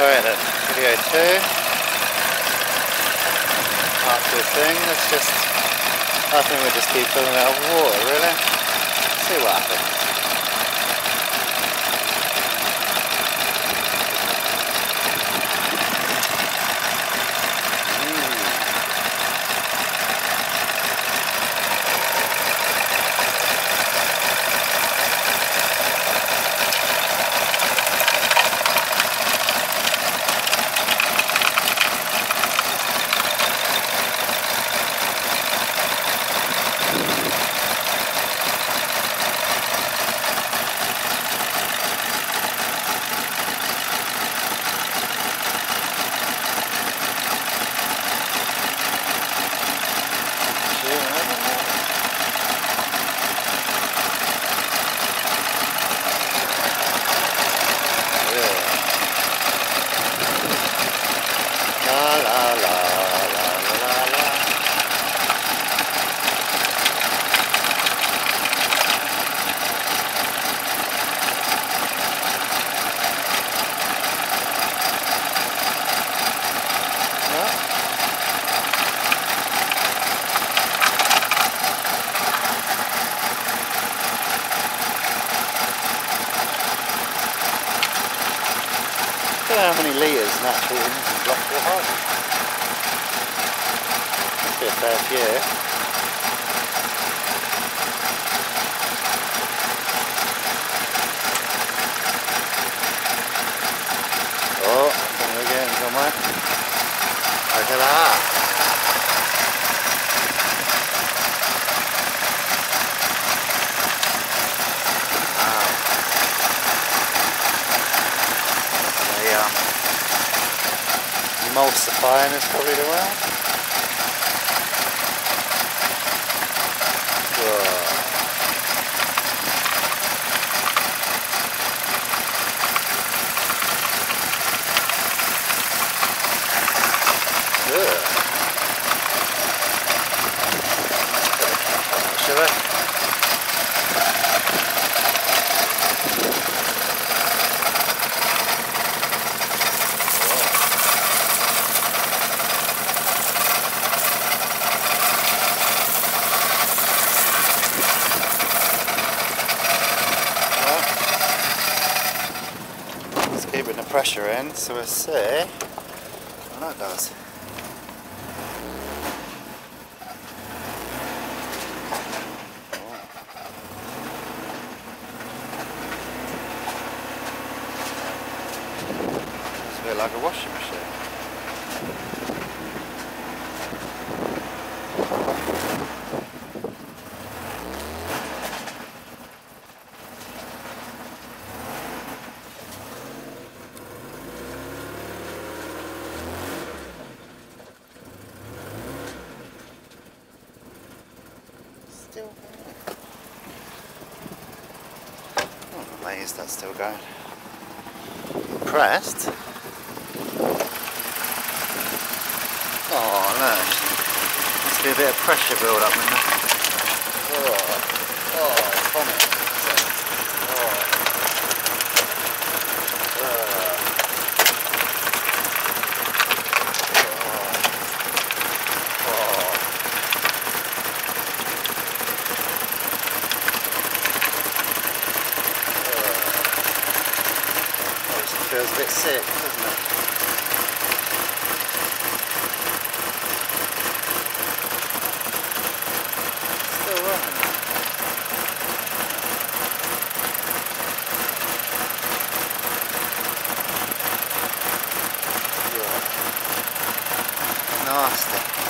Alright then, video two. After the thing, let's just, I think we'll just keep it with water, really. See what happens. How many litres natural into black water. Must be a fair few. Oh, I we're. Look at that. Emulsifying is probably the word. Whoa. Ugh. Should I? Well, It's keeping the pressure in, so we'll see what that does. It's a bit like a washing machine. Amazed that's still going. Impressed? Oh no. Must be a bit of pressure build up in there. Oh, vomit. Oh. Oh. Oh. It feels a bit sick, doesn't it? Still running. Yeah. Nasty.